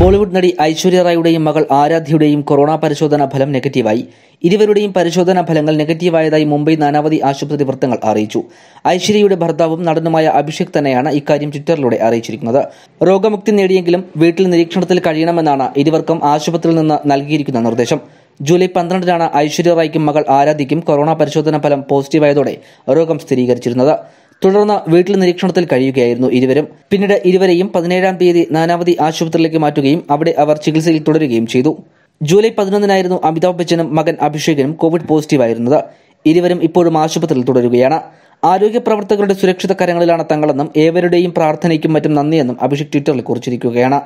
ബോളിവുഡ് നടി ഐശ്വര്യ റായുടെയും മകൾ ആരാധ്യയുടെയും കൊറോണ പരിശോധനാ ഫലം നെഗറ്റീവായി. ഇരുവരുടെയും പരിശോധനാ ഫലങ്ങൾ നെഗറ്റീവായതായി മുംബൈ നാനാവതി ആശുപത്രി വൃത്തങ്ങൾ അറിയിച്ചു. ഐശ്വര്യയുടെ ഭർത്താവും നടനുമായ അഭിഷേക് തന്നെയാണ് ഇക്കാര്യം ട്വിറ്ററിലൂടെ അറിയിച്ചിരിക്കുന്നത്. രോഗമുക്തി നേടിയെങ്കിലും വീട്ടിൽ നിരീക്ഷണത്തിൽ കഴിയണമെന്നാണ് ഇരുവർക്കും ആശുപത്രിയിൽ നിന്ന് നൽകിയിരിക്കുന്ന നിർദ്ദേശം. ജൂലൈ പന്ത്രണ്ടിനാണ് ഐശ്വര്യ റായ്ക്കും മകൾ ആരാധ്യയ്ക്കും കൊറോണ പരിശോധനാ ഫലം പോസിറ്റീവായതോടെ രോഗം സ്ഥിരീകരിച്ചിരുന്നത്. തുടർന്ന് വീട്ടിൽ നിരീക്ഷണത്തിൽ കഴിയുകയായിരുന്നു ഇരുവരും. പിന്നീട് ഇരുവരെയും പതിനേഴാം തീയതി നാനാവതി ആശുപത്രിയിലേക്ക് മാറ്റുകയും അവിടെ അവർ ചികിത്സയിൽ തുടരുകയും ചെയ്തു. ജൂലൈ പതിനൊന്നിനായിരുന്നു അമിതാഭ് ബച്ചനും മകൻ അഭിഷേകിനും കോവിഡ് പോസിറ്റീവ് പോസിറ്റീവായിരുന്നത് ഇരുവരും ഇപ്പോഴും ആശുപത്രിയിൽ തുടരുകയാണ്. ആരോഗ്യ പ്രവർത്തകരുടെ സുരക്ഷിത കരങ്ങളിലാണ് തങ്ങളെന്നും ഏവരുടെയും പ്രാർത്ഥനയ്ക്കും മറ്റും നന്ദിയെന്നും അഭിഷേക് ട്വിറ്ററിൽ കുറിച്ചിരിക്കുകയാണ്.